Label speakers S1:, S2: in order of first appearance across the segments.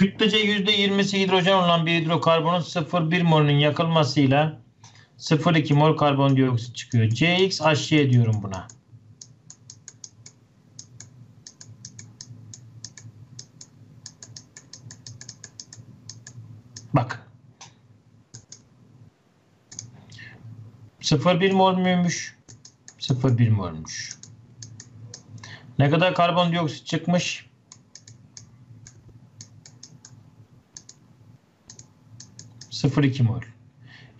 S1: Kütlece %20'si hidrojen olan bir hidrokarbonun 0,1 molünün yakılmasıyla 0,2 mol karbondioksit çıkıyor. CX HY diyorum buna. Bak. 0,1 mol müymüş? 0,1 molmuş. Ne kadar karbondioksit çıkmış? 0,2 mol.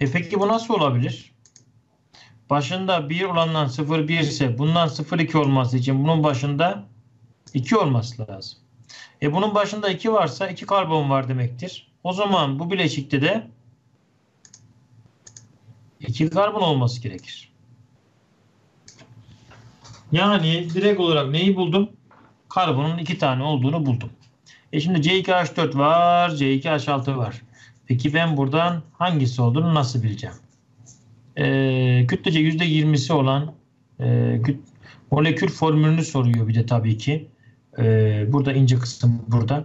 S1: E peki bu nasıl olabilir? Başında 1 olandan 0,1 ise bundan 0,2 olması için bunun başında 2 olması lazım. E bunun başında 2 varsa 2 karbon var demektir. O zaman bu bileşikte de 2 karbon olması gerekir. Yani direkt olarak neyi buldum? Karbonun 2 tane olduğunu buldum. E şimdi C2H4 var, C2H6 var. Peki ben buradan hangisi olduğunu nasıl bileceğim? Ee, kütlece %20'si olan e, küt, molekül formülünü soruyor bir de tabii ki. Ee, burada ince kısım burada.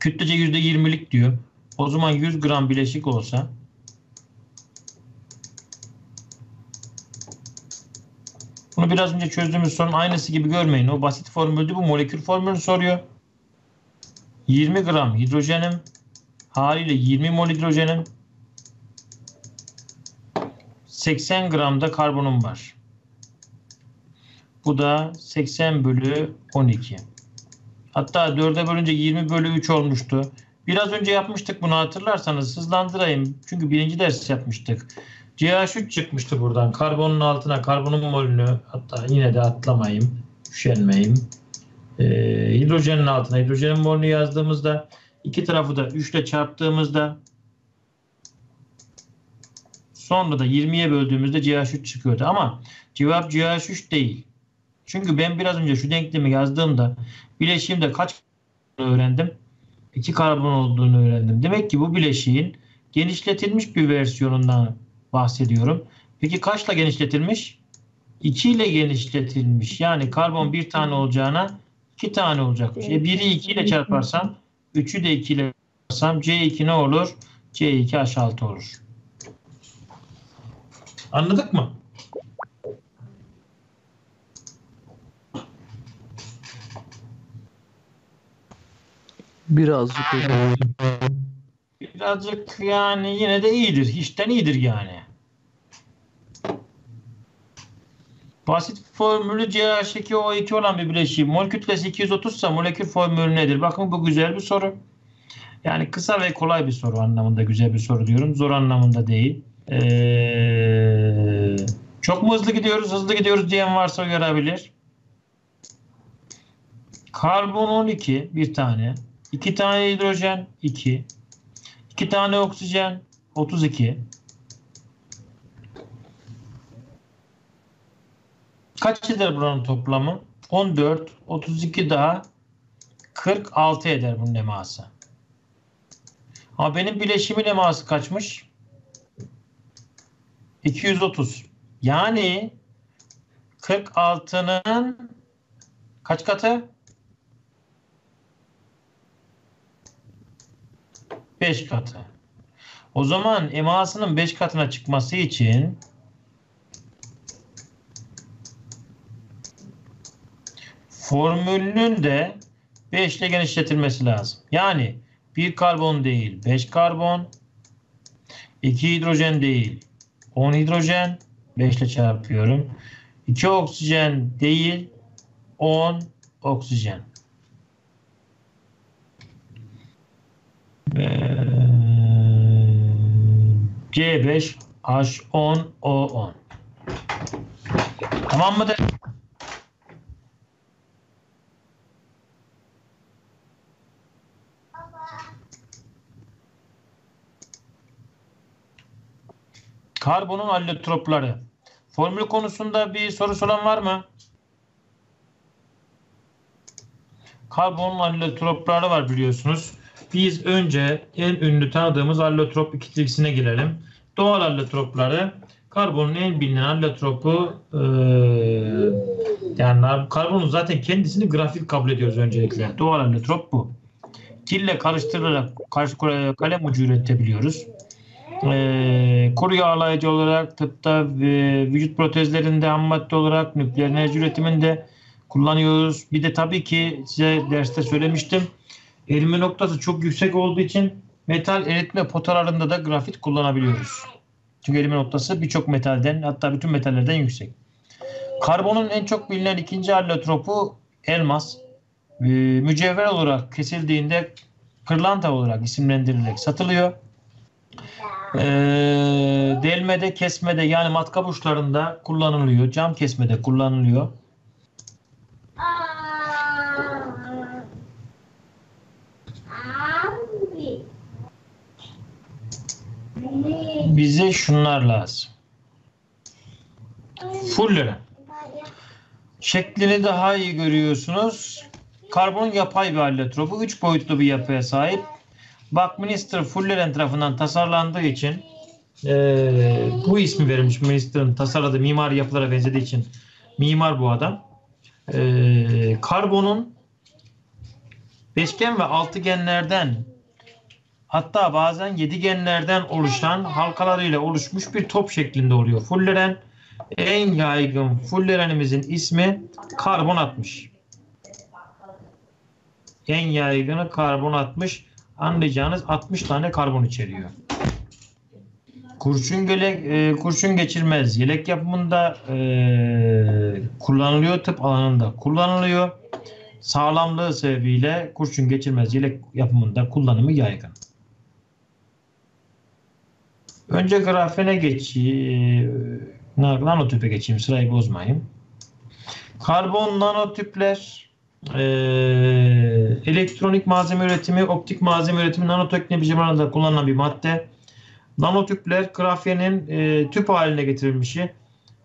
S1: Kütlece %20'lik diyor. O zaman 100 gram bileşik olsa Bunu biraz önce çözdüğümüz sorunun aynısı gibi görmeyin. O basit formüldü. Bu molekül formülünü soruyor. 20 gram hidrojenim haliyle 20 mol hidrojenim 80 gram da karbonum var. Bu da 80 bölü 12. Hatta 4'e bölünce 20 bölü 3 olmuştu. Biraz önce yapmıştık bunu hatırlarsanız hızlandırayım. Çünkü birinci ders yapmıştık. CH3 çıkmıştı buradan. Karbonun altına karbonun molünü hatta yine de atlamayayım. Üşenmeyeyim. Ee, hidrojenin altına hidrojenin molünü yazdığımızda iki tarafı da 3 ile çarptığımızda sonra da 20'ye böldüğümüzde CH3 çıkıyordu. Ama cevap CH3 değil. Çünkü ben biraz önce şu denklemi yazdığımda bileşiğimde kaç öğrendim? 2 karbon olduğunu öğrendim. Demek ki bu bileşiğin genişletilmiş bir versiyonundan bahsediyorum. Peki kaçla genişletilmiş? 2 ile genişletilmiş. Yani karbon bir tane olacağına 2 tane olacakmış. E 1'i 2 ile çarparsam 3'ü de 2 ile çarparsam C2 ne olur? C2H6 olur. Anladık mı?
S2: Birazcık.
S1: Birazcık yani yine de iyidir. Hiçten iyidir yani. Basit formülü CH2O2 olan bir bileşiği mol kütlesi 230 ise molekül formülü nedir? Bakın bu güzel bir soru. Yani kısa ve kolay bir soru anlamında güzel bir soru diyorum. Zor anlamında değil. Ee, çok mu hızlı gidiyoruz, hızlı gidiyoruz diyen varsa görebilir. Karbon 12 bir tane. 2 tane hidrojen 2. 2 tane oksijen 32. Kaç eder buranın toplamı? 14, 32 daha 46 eder bunun eması. Ama benim bileşimin eması kaçmış? 230. Yani 46'nın kaç katı? 5 katı. O zaman emasının 5 katına çıkması için formülünün de 5 ile genişletilmesi lazım. Yani 1 karbon değil 5 karbon 2 hidrojen değil 10 hidrojen 5 ile çarpıyorum. 2 oksijen değil 10 oksijen. Ee, C5 H10 O10. Tamam mıdır? Karbonun allotropları. Formül konusunda bir soru soran var mı? Karbonun allotropları var biliyorsunuz. Biz önce en ünlü tanıdığımız allotrop ikilisine girelim. Doğal allotropları karbonun en bilinen allotropu e, yani karbonun zaten kendisini grafik kabul ediyoruz öncelikle. Doğal allotrop bu. kille karıştırılarak kalem ucu üretebiliyoruz. Ee, kuru yağlayıcı olarak tıpta e, vücut protezlerinde ham madde olarak nükleer enerji üretiminde kullanıyoruz. Bir de tabii ki size derste söylemiştim. Erime noktası çok yüksek olduğu için metal eritme potalarında da grafit kullanabiliyoruz. Çünkü erime noktası birçok metalden hatta bütün metallerden yüksek. Karbonun en çok bilinen ikinci allotropu elmas. Ee, mücevher olarak kesildiğinde kırlanta olarak isimlendirilerek satılıyor. Ee, delmede, kesmede yani matkap uçlarında kullanılıyor. Cam kesmede kullanılıyor. Bize şunlar lazım. Fullere. Şeklini daha iyi görüyorsunuz. Karbon yapay bir allotropu. 3 boyutlu bir yapıya sahip. Buckminster Fulleren tarafından tasarlandığı için e, bu ismi verilmiş. Minster'ın tasarladığı mimar yapılara benzediği için mimar bu adam. E, karbonun beşgen ve altıgenlerden hatta bazen yedigenlerden oluşan halkalarıyla oluşmuş bir top şeklinde oluyor. Fulleren en yaygın fullerenimizin ismi karbon 60. En yaygını karbon 60. Anlayacağınız 60 tane karbon içeriyor. Kurşun yelek, e, kurşun geçirmez yelek yapımında e, kullanılıyor, tıp alanında kullanılıyor. Sağlamlığı sebebiyle kurşun geçirmez yelek yapımında kullanımı yaygın. Önce grafene geçeyim. Nanotüpe geçeyim sırayı bozmayayım. Karbon nanotüpler e, elektronik malzeme üretimi, optik malzeme üretimi, nanoteknoloji alanında kullanılan bir madde. Nanotüpler grafenin e, tüp haline getirilmişi.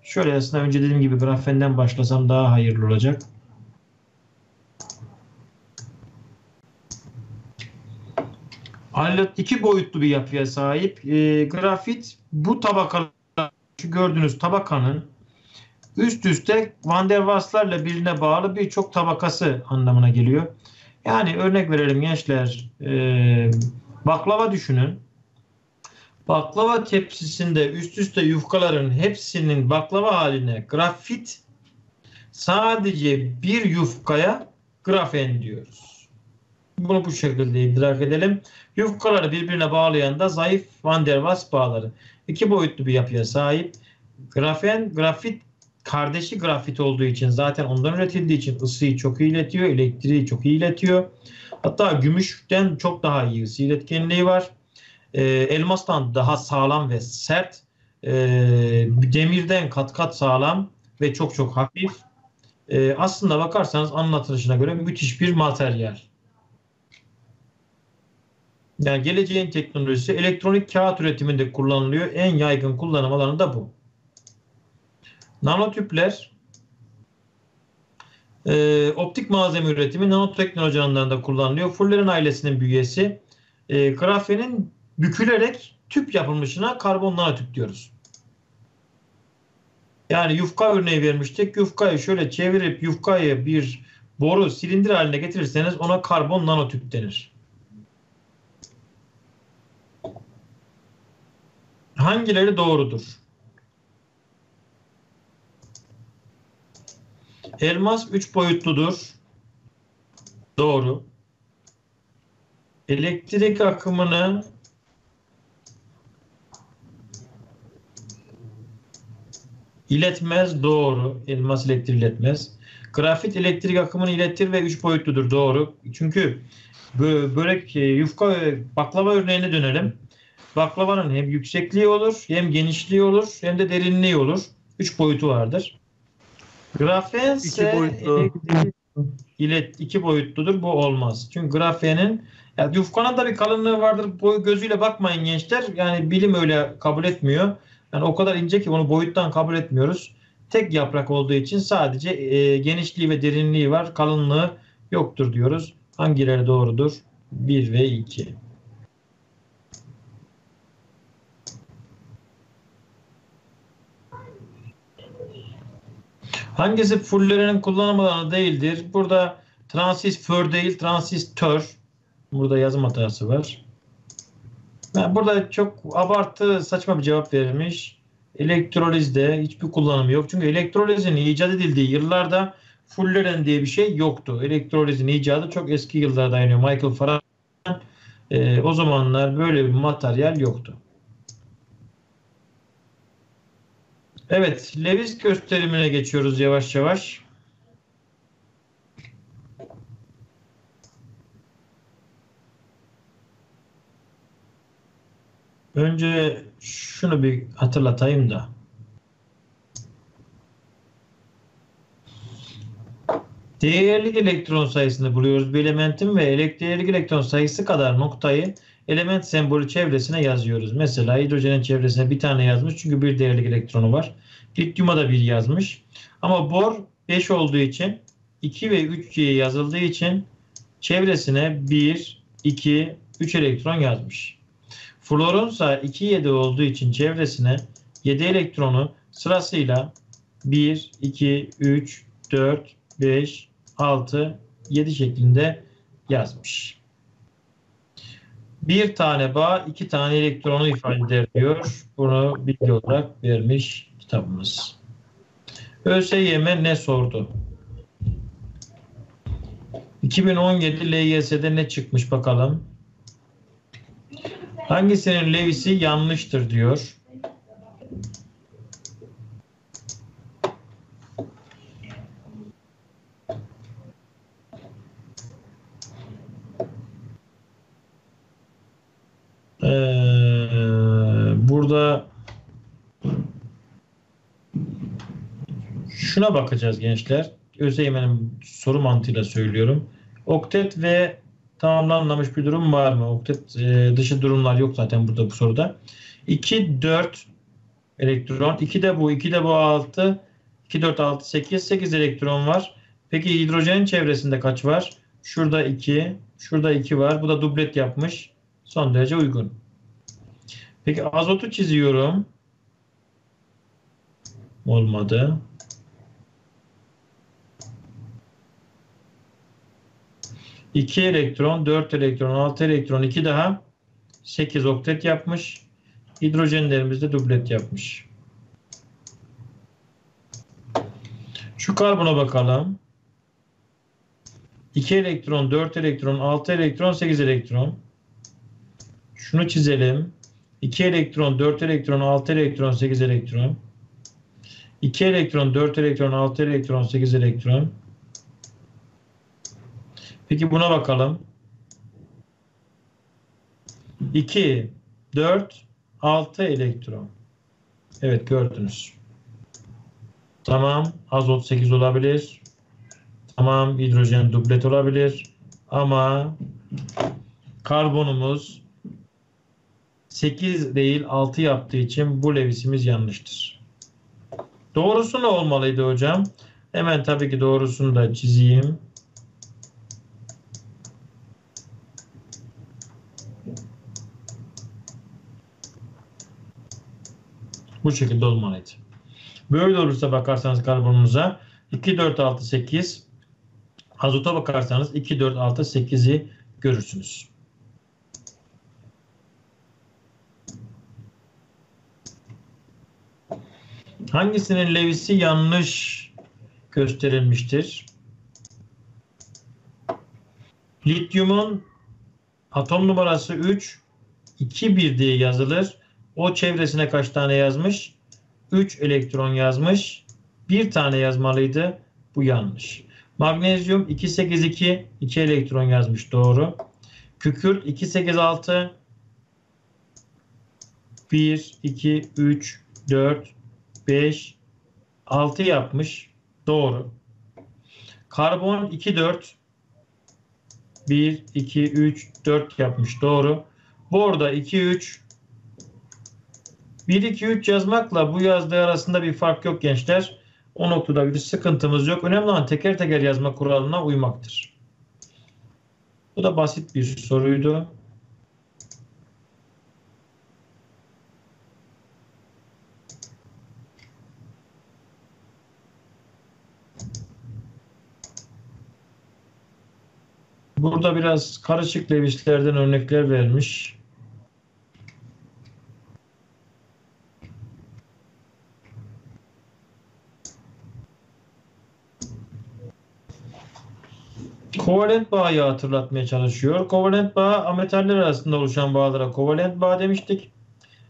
S1: Şöyle aslında önce dediğim gibi grafenden başlasam daha hayırlı olacak. Alet iki boyutlu bir yapıya sahip. E, grafit bu tabaka şu gördüğünüz tabakanın üst üste Van der Waals'larla birbirine bağlı birçok tabakası anlamına geliyor. Yani örnek verelim gençler. E, baklava düşünün. Baklava tepsisinde üst üste yufkaların hepsinin baklava haline grafit sadece bir yufkaya grafen diyoruz. Bunu bu şekilde idrak edelim. Yufkaları birbirine bağlayan da zayıf Van der Waals bağları. İki boyutlu bir yapıya sahip. Grafen, grafit kardeşi grafit olduğu için zaten ondan üretildiği için ısıyı çok iyi iletiyor, elektriği çok iyi iletiyor. Hatta gümüşten çok daha iyi ısı iletkenliği var. E, elmastan daha sağlam ve sert. E, demirden kat kat sağlam ve çok çok hafif. E, aslında bakarsanız anlatılışına göre müthiş bir materyal. Yani geleceğin teknolojisi elektronik kağıt üretiminde kullanılıyor. En yaygın kullanım alanı da bu. Nanotüpler e, optik malzeme üretimi nanoteknoloji alanlarında kullanılıyor. Fuller'in ailesinin büyüyesi. E, grafenin bükülerek tüp yapılmışına karbon nanotüp diyoruz. Yani yufka örneği vermiştik. Yufkayı şöyle çevirip yufkayı bir boru silindir haline getirirseniz ona karbon nanotüp denir. Hangileri doğrudur? Elmas 3 boyutludur. Doğru. Elektrik akımını iletmez. Doğru. Elmas elektrik iletmez. Grafit elektrik akımını iletir ve 3 boyutludur. Doğru. Çünkü börek, e, yufka, baklava örneğine dönelim. Baklavanın hem yüksekliği olur, hem genişliği olur, hem de derinliği olur. Üç boyutu vardır. Grafen ise boyutlu. ilet iki boyutludur. Bu olmaz. Çünkü grafenin yani yufkanın da bir kalınlığı vardır. Boy gözüyle bakmayın gençler. Yani bilim öyle kabul etmiyor. Yani o kadar ince ki onu boyuttan kabul etmiyoruz. Tek yaprak olduğu için sadece e, genişliği ve derinliği var. Kalınlığı yoktur diyoruz. Hangileri doğrudur? 1 ve 2. Hangisi fullerinin kullanım değildir? Burada transistör değil, transistör. Burada yazım hatası var. Yani burada çok abartı saçma bir cevap verilmiş. Elektrolizde hiçbir kullanımı yok. Çünkü elektrolizin icat edildiği yıllarda fulleren diye bir şey yoktu. Elektrolizin icadı çok eski yıllara dayanıyor. Michael Faraday e, o zamanlar böyle bir materyal yoktu. Evet, Lewis gösterimine geçiyoruz yavaş yavaş. Önce şunu bir hatırlatayım da. Değerli elektron sayısını buluyoruz. Bir elementin ve değerli elektron sayısı kadar noktayı element sembolü çevresine yazıyoruz. Mesela hidrojenin çevresine bir tane yazmış çünkü bir değerli elektronu var. Lityuma da bir yazmış. Ama bor 5 olduğu için 2 ve 3 diye yazıldığı için çevresine 1, 2, 3 elektron yazmış. Floronsa 2, 7 olduğu için çevresine 7 elektronu sırasıyla 1, 2, 3, 4, 5, 6, 7 şeklinde yazmış. Bir tane bağ iki tane elektronu ifade ediyor. Bunu bilgi olarak vermiş kitabımız. ÖSYM ne sordu? 2017 LYS'de ne çıkmış bakalım. Hangisinin Lewis'i yanlıştır diyor. Ee, burada şuna bakacağız gençler. ÖSYM'nin soru mantığıyla söylüyorum. Oktet ve tamamlanmamış bir durum var mı? Oktet e, dışı durumlar yok zaten burada bu soruda. 2, 4 elektron. 2 de bu, 2 de bu 6. 2, 4, 6, 8. 8 elektron var. Peki hidrojenin çevresinde kaç var? Şurada 2, şurada 2 var. Bu da dublet yapmış. Son derece uygun. Peki azotu çiziyorum. Olmadı. İki elektron, dört elektron, altı elektron, iki daha sekiz oktet yapmış. Hidrojenlerimiz de dublet yapmış. Şu karbona bakalım. 2 elektron, 4 elektron, 6 elektron, 8 elektron. Şunu çizelim. 2 elektron, 4 elektron, 6 elektron, 8 elektron. 2 elektron, 4 elektron, 6 elektron, 8 elektron. Peki buna bakalım. 2, 4, 6 elektron. Evet gördünüz. Tamam. Azot 8 olabilir. Tamam. Hidrojen dublet olabilir. Ama karbonumuz 8 değil 6 yaptığı için bu Lewis'imiz yanlıştır. Doğrusu ne olmalıydı hocam? Hemen tabii ki doğrusunu da çizeyim. Bu şekilde olmalıydı. Böyle olursa bakarsanız karbonumuza 2, 4, 6, 8 azota bakarsanız 2, 4, 6, 8'i görürsünüz. Hangisinin Lewis'i yanlış gösterilmiştir? Lityumun atom numarası 3 2 1 diye yazılır. O çevresine kaç tane yazmış? 3 elektron yazmış. Bir tane yazmalıydı. Bu yanlış. Magnezyum 282 2 elektron yazmış. Doğru. Kükürt 286 1 2 3 4 5 6 yapmış. Doğru. Karbon 2 4 1 2 3 4 yapmış. Doğru. Bu arada 2 3 1 2 3 yazmakla bu yazdığı arasında bir fark yok gençler. O noktada bir sıkıntımız yok. Önemli olan teker teker yazma kuralına uymaktır. Bu da basit bir soruydu. Burada biraz karışık Lewis'lerden örnekler vermiş. Kovalent bağı hatırlatmaya çalışıyor. Kovalent bağı ametaller arasında oluşan bağlara kovalent bağ demiştik.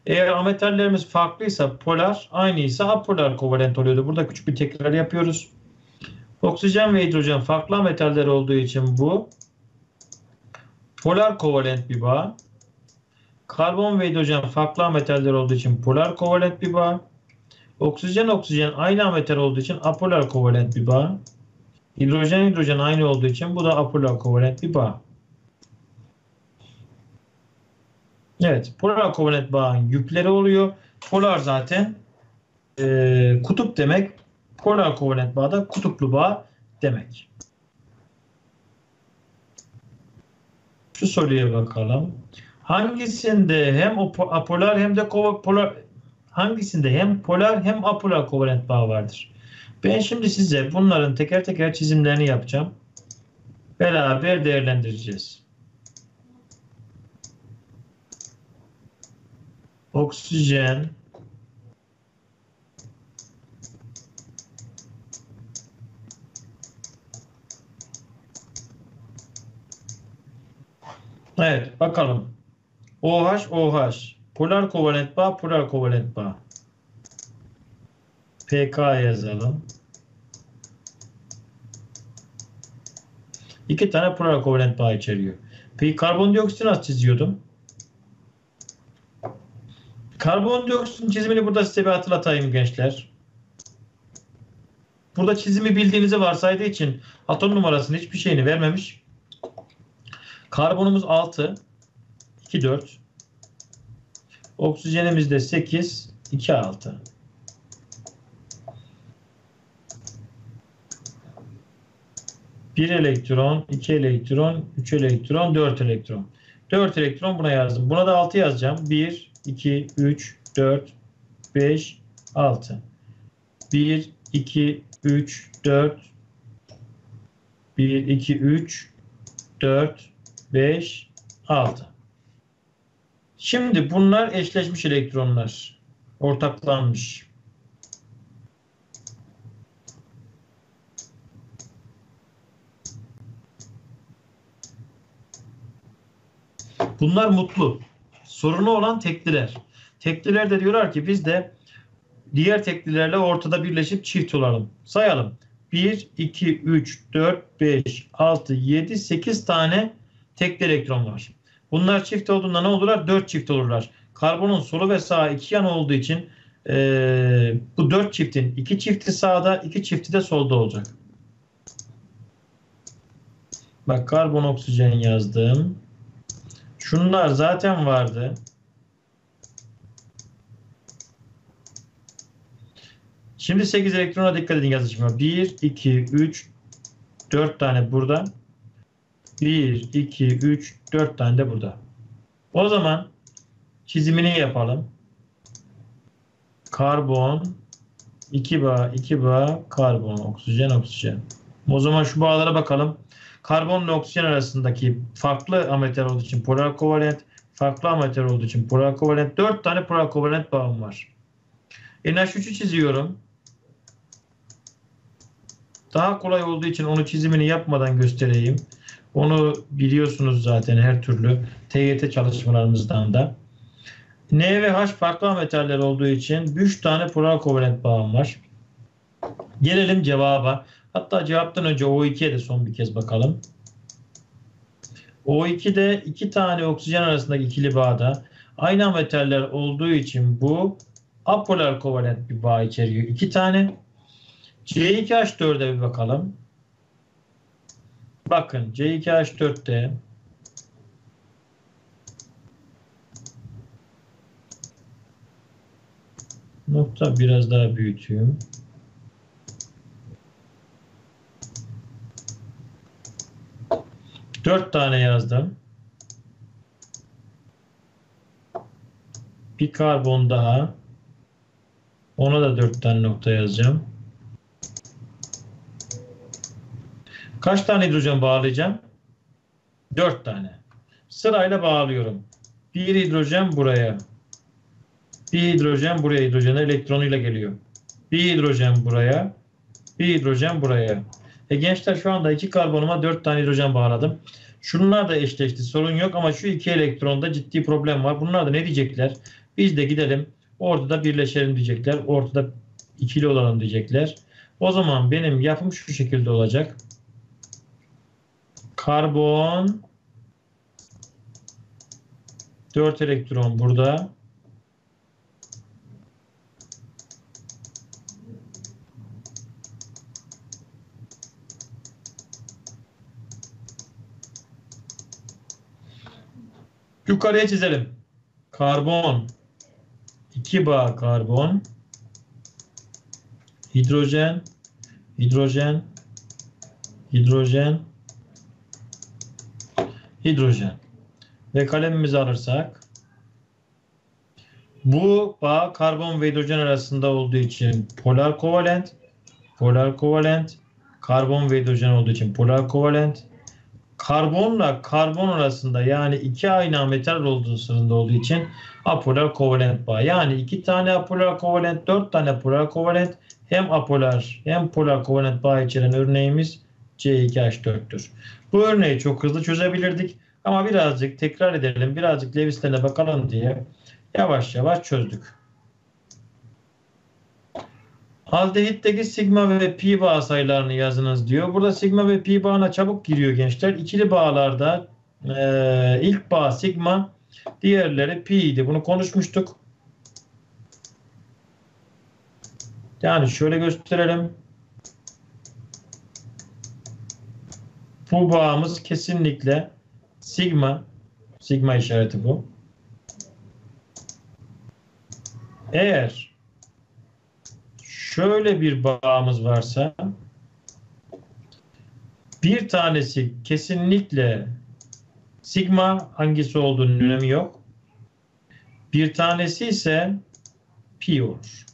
S1: Eğer ametallerimiz farklıysa polar, aynıysa apolar kovalent oluyordu. Burada küçük bir tekrar yapıyoruz. Oksijen ve hidrojen farklı metaller olduğu için bu polar kovalent bir bağ. Karbon ve hidrojen farklı metaller olduğu için polar kovalent bir bağ. Oksijen oksijen aynı metal olduğu için apolar kovalent bir bağ. Hidrojen hidrojen aynı olduğu için bu da apolar kovalent bağ. Evet, polar kovalent bağın yükleri oluyor. Polar zaten e, kutup demek. Polar kovalent bağ da kutuplu bağ demek. Şu soruya bakalım. Hangisinde hem apolar hem de polar hangisinde hem polar hem apolar kovalent bağ vardır? Ben şimdi size bunların teker teker çizimlerini yapacağım. Beraber değerlendireceğiz. Oksijen Evet bakalım. OH OH polar kovalent bağ polar kovalent bağ. PK yazalım. İki tane polar kovalent bağ içeriyor. Peki karbondioksit nasıl çiziyordum? Karbondioksitin çizimini burada size bir hatırlatayım gençler. Burada çizimi bildiğinizi varsaydığı için atom numarasını hiçbir şeyini vermemiş. Karbonumuz 6, 2, 4. Oksijenimiz de 8, 2, 6. Bir elektron, iki elektron, üç elektron, dört elektron. Dört elektron buna yazdım. Buna da altı yazacağım. Bir, iki, üç, dört, beş, altı. Bir, iki, üç, dört. Bir, iki, üç, dört, beş, altı. Şimdi bunlar eşleşmiş elektronlar. Ortaklanmış. Bunlar mutlu. Sorunu olan tekliler. Tekliler de diyorlar ki biz de diğer teklilerle ortada birleşip çift olalım. Sayalım. 1, 2, 3, 4, 5, 6, 7, 8 tane tekli elektron var. Bunlar çift olduğunda ne olurlar? 4 çift olurlar. Karbonun solu ve sağı iki yan olduğu için e, bu 4 çiftin 2 çifti sağda, 2 çifti de solda olacak. Bak karbon oksijen yazdım. Şunlar zaten vardı. Şimdi 8 elektrona dikkat edin yazışıma. 1, 2, 3, 4 tane burada. 1, 2, 3, 4 tane de burada. O zaman çizimini yapalım. Karbon, 2 bağ, 2 bağ, karbon, oksijen, oksijen. O zaman şu bağlara bakalım. Karbon ile oksijen arasındaki farklı ametal olduğu için polar kovalent, farklı ametal olduğu için polar kovalent. 4 tane polar kovalent bağım var. NH3'ü çiziyorum. Daha kolay olduğu için onu çizimini yapmadan göstereyim. Onu biliyorsunuz zaten her türlü TYT çalışmalarımızdan da. N ve H farklı metaller olduğu için 3 tane polar kovalent bağım var. Gelelim cevaba. Hatta cevaptan önce O2'ye de son bir kez bakalım. O2'de iki tane oksijen arasındaki ikili bağda aynı ametaller olduğu için bu apolar kovalent bir bağ içeriyor. iki tane. C2H4'e bir bakalım. Bakın C2H4'te nokta biraz daha büyütüyorum. 4 tane yazdım. Bir karbon daha. Ona da 4 tane nokta yazacağım. Kaç tane hidrojen bağlayacağım? 4 tane. Sırayla bağlıyorum. Bir hidrojen buraya. Bir hidrojen buraya. Hidrojen elektronuyla geliyor. Bir hidrojen buraya. Bir hidrojen buraya. E gençler şu anda iki karbonuma dört tane hidrojen bağladım. Şunlar da eşleşti. Sorun yok ama şu iki elektronda ciddi problem var. Bunlar da ne diyecekler? Biz de gidelim ortada birleşelim diyecekler. Ortada ikili olalım diyecekler. O zaman benim yapım şu şekilde olacak. Karbon 4 elektron burada. Yukarıya çizelim. Karbon. 2 bağ karbon. Hidrojen. Hidrojen. Hidrojen. Hidrojen. Ve kalemimizi alırsak bu bağ karbon ve hidrojen arasında olduğu için polar kovalent polar kovalent karbon ve hidrojen olduğu için polar kovalent karbonla karbon arasında yani iki aynı metal olduğu sırasında olduğu için apolar kovalent bağ. Yani iki tane apolar kovalent, dört tane polar kovalent hem apolar hem polar kovalent bağ içeren örneğimiz C2H4'tür. Bu örneği çok hızlı çözebilirdik ama birazcık tekrar edelim, birazcık Lewis'lerine bakalım diye yavaş yavaş çözdük. Aldehitteki sigma ve pi bağ sayılarını yazınız diyor. Burada sigma ve pi bağına çabuk giriyor gençler. İkili bağlarda e, ilk bağ sigma, diğerleri pi idi. Bunu konuşmuştuk. Yani şöyle gösterelim. Bu bağımız kesinlikle sigma. Sigma işareti bu. Eğer şöyle bir bağımız varsa bir tanesi kesinlikle sigma hangisi olduğunun önemi yok. Bir tanesi ise pi olur.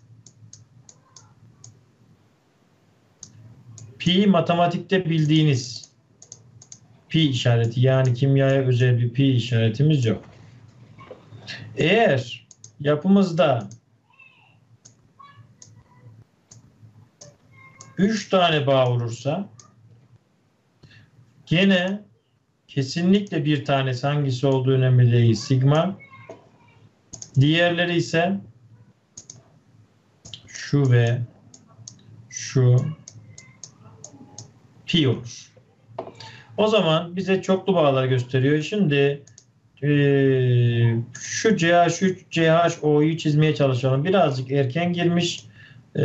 S1: Pi matematikte bildiğiniz pi işareti yani kimyaya özel bir pi işaretimiz yok. Eğer yapımızda 3 tane bağ olursa gene kesinlikle bir tanesi hangisi olduğu önemli değil. Sigma. Diğerleri ise şu ve şu pi olur. O zaman bize çoklu bağlar gösteriyor. Şimdi e, şu CH3, CHO'yu çizmeye çalışalım. Birazcık erken girmiş. E,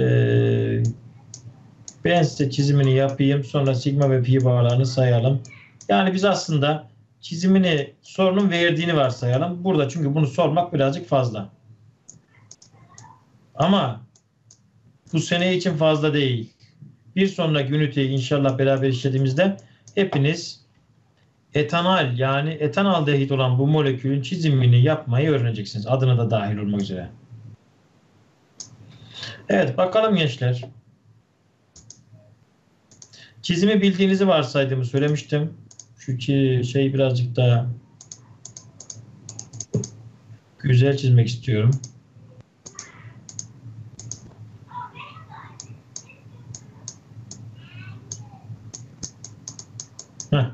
S1: ben size çizimini yapayım. Sonra sigma ve pi bağlarını sayalım. Yani biz aslında çizimini sorunun verdiğini varsayalım. Burada çünkü bunu sormak birazcık fazla. Ama bu sene için fazla değil. Bir sonraki üniteyi inşallah beraber işlediğimizde hepiniz etanal yani etanaldehit olan bu molekülün çizimini yapmayı öğreneceksiniz. Adına da dahil olmak üzere. Evet bakalım gençler. Çizimi bildiğinizi varsaydığımı söylemiştim. Şu şey birazcık daha güzel çizmek istiyorum. Heh.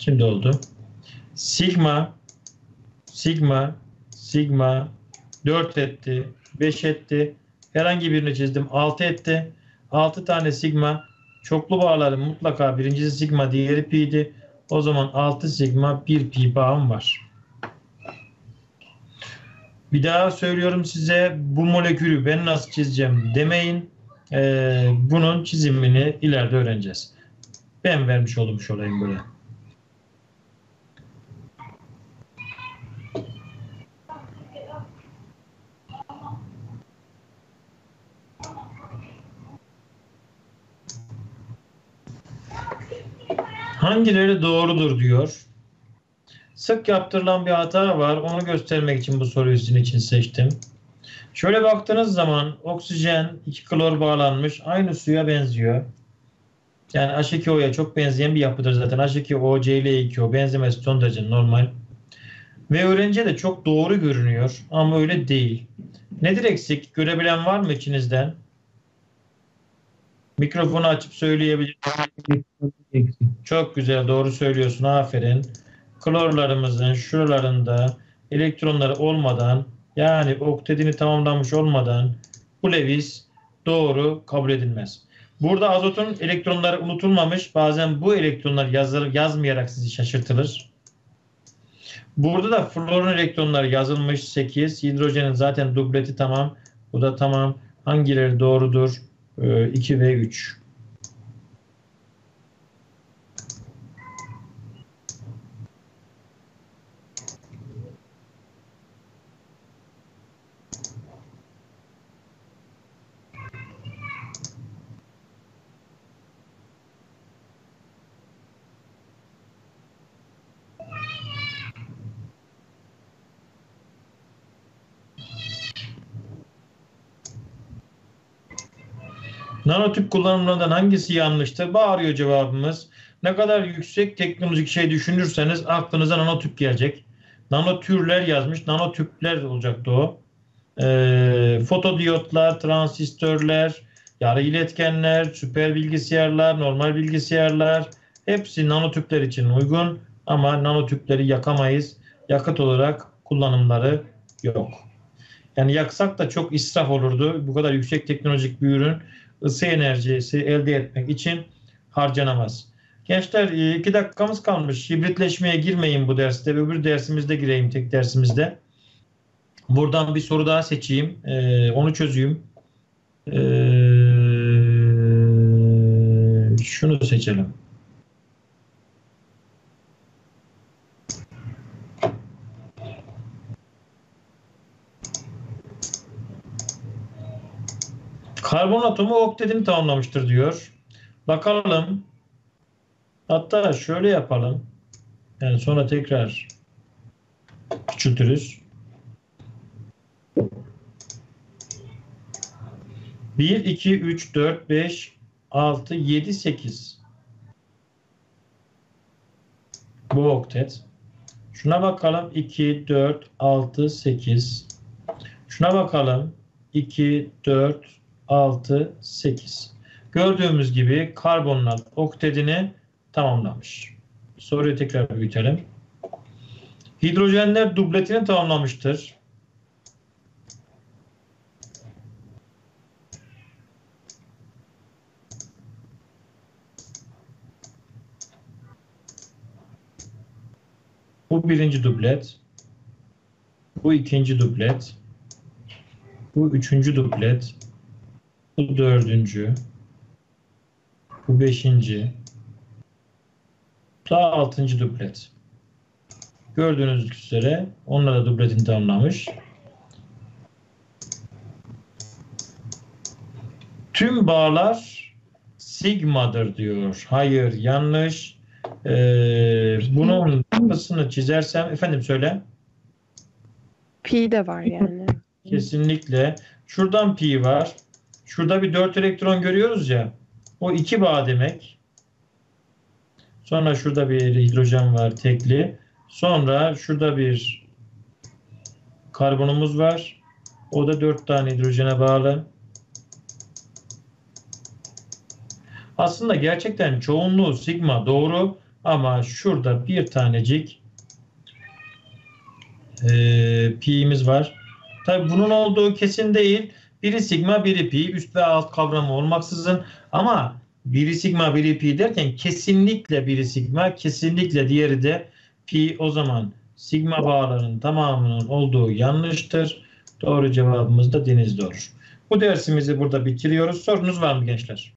S1: Şimdi oldu. Sigma sigma sigma 4 etti, 5 etti. Herhangi birini çizdim. 6 etti. 6 tane sigma Çoklu bağların mutlaka birincisi sigma diğeri pi'di. O zaman 6 sigma 1 pi bağım var. Bir daha söylüyorum size bu molekülü ben nasıl çizeceğim demeyin. Ee, bunun çizimini ileride öğreneceğiz. Ben vermiş olmuş olayım böyle. Hangileri doğrudur diyor. Sık yaptırılan bir hata var. Onu göstermek için bu soruyu sizin için seçtim. Şöyle baktığınız zaman oksijen 2 klor bağlanmış. Aynı suya benziyor. Yani H2O'ya çok benzeyen bir yapıdır zaten. H2O, Cl2O benzemesi son derece normal. Ve öğrenciye de çok doğru görünüyor ama öyle değil. Nedir eksik? Görebilen var mı içinizden? Mikrofonu açıp söyleyebilir. Çok güzel doğru söylüyorsun. Aferin. Klorlarımızın şuralarında elektronları olmadan yani oktedini tamamlanmış olmadan bu Lewis doğru kabul edilmez. Burada azotun elektronları unutulmamış. Bazen bu elektronlar yazılır, yazmayarak sizi şaşırtılır. Burada da florun elektronları yazılmış 8. Hidrojenin zaten dubleti tamam. Bu da tamam. Hangileri doğrudur? 2 Ee, ve 3. Nanotüp kullanımlarından hangisi yanlıştır? Bağırıyor cevabımız. Ne kadar yüksek teknolojik şey düşünürseniz aklınıza nanotüp gelecek. Nanotürler yazmış. Nanotüpler olacaktı o. Ee, fotodiyotlar, transistörler, yarı iletkenler, süper bilgisayarlar, normal bilgisayarlar hepsi nanotüpler için uygun ama nanotüpleri yakamayız. Yakıt olarak kullanımları yok. Yani yaksak da çok israf olurdu. Bu kadar yüksek teknolojik bir ürün ısı enerjisi elde etmek için harcanamaz. Gençler e, iki dakikamız kalmış. Hibritleşmeye girmeyin bu derste. Öbür dersimizde gireyim tek dersimizde. Buradan bir soru daha seçeyim. Ee, onu çözeyim. Ee, şunu seçelim. Karbon atomu oktedini tamamlamıştır diyor. Bakalım. Hatta şöyle yapalım. Yani sonra tekrar küçültürüz. 1, 2, 3, 4, 5, 6, 7, 8. Bu oktet. Şuna bakalım. 2, 4, 6, 8. Şuna bakalım. 2, 4, 6, 8. Gördüğümüz gibi karbonlar oktedini tamamlamış. Soruyu tekrar büyütelim. Hidrojenler dubletini tamamlamıştır. Bu birinci dublet. Bu ikinci dublet. Bu üçüncü dublet. Bu dördüncü. Bu beşinci. Daha altıncı dublet. Gördüğünüz üzere onlar da dubletini tamamlamış. Tüm bağlar sigmadır diyor. Hayır, yanlış. Ee, bunun kapısını çizersem, efendim söyle.
S2: Pi de var yani.
S1: Kesinlikle. Şuradan pi var. Şurada bir 4 elektron görüyoruz ya. O iki bağ demek. Sonra şurada bir hidrojen var tekli. Sonra şurada bir karbonumuz var. O da 4 tane hidrojene bağlı. Aslında gerçekten çoğunluğu sigma doğru ama şurada bir tanecik e, pi'miz var. Tabi bunun olduğu kesin değil. Biri sigma, biri pi. Üst ve alt kavramı olmaksızın ama biri sigma, biri pi derken kesinlikle biri sigma, kesinlikle diğeri de pi. O zaman sigma bağlarının tamamının olduğu yanlıştır. Doğru cevabımız da denizde olur. Bu dersimizi burada bitiriyoruz. Sorunuz var mı gençler?